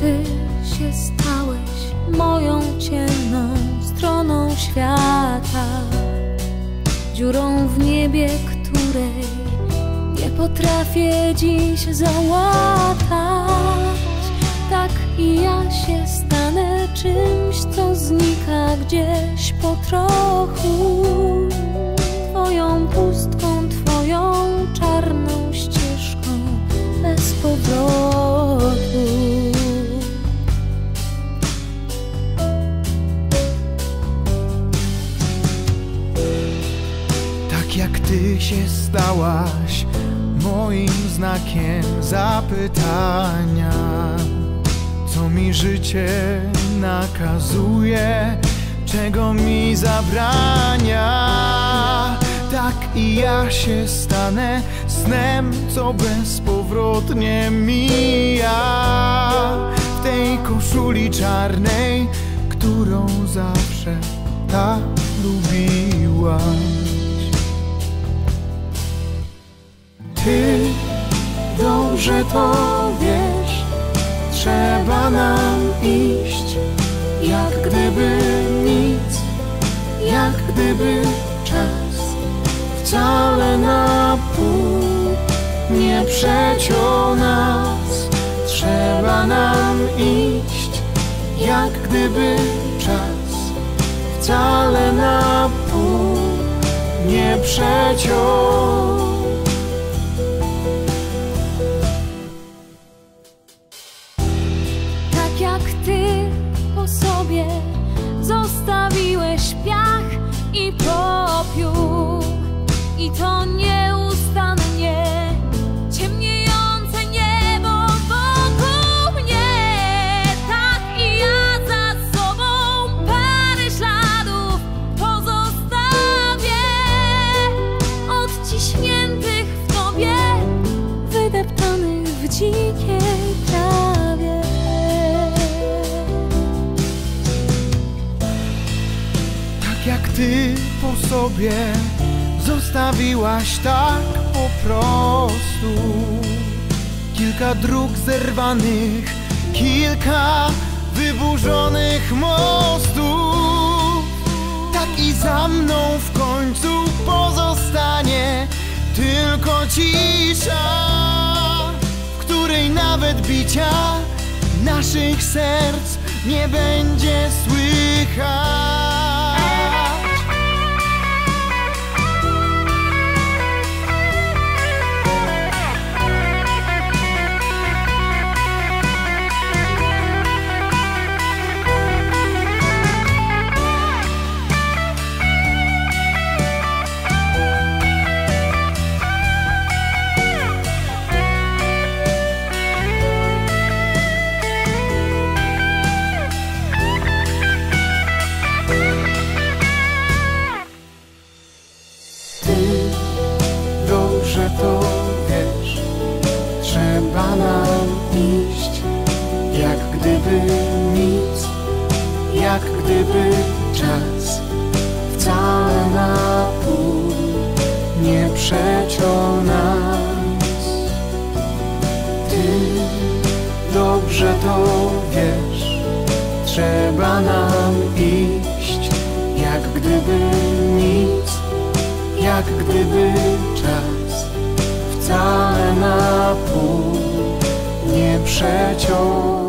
ty się stałeś moją ciemną stroną świata Dziurą w niebie, której nie potrafię dziś załatać. Tak i ja się stanę czymś, co znika gdzieś po drodze się stałaś moim znakiem zapytania, co mi życie nakazuje, czego mi zabrania. Tak i ja się stanę snem, co bezpowrotnie mija w tej koszuli czarnej, którą zawsze tak lubiłaś. Dobrze to wiesz, trzeba nam iść, jak gdyby nic, jak gdyby czas wcale na pół nie przeciął nas. Trzeba nam iść, jak gdyby czas wcale na pół nie przeciął. Ty po sobie zostawiłaś tak po prostu. Kilka dróg zerwanych, kilka wyburzonych mostów. Tak i za mną w końcu pozostanie tylko cisza W której nawet bicia naszych serc nie będzie słychać dobrze to wiesz, trzeba nam iść, jak gdyby nic, jak gdyby czas wcale na pół nie przeciął nas. Ty dobrze to wiesz, trzeba nam iść, jak gdyby nic jak gdyby wcale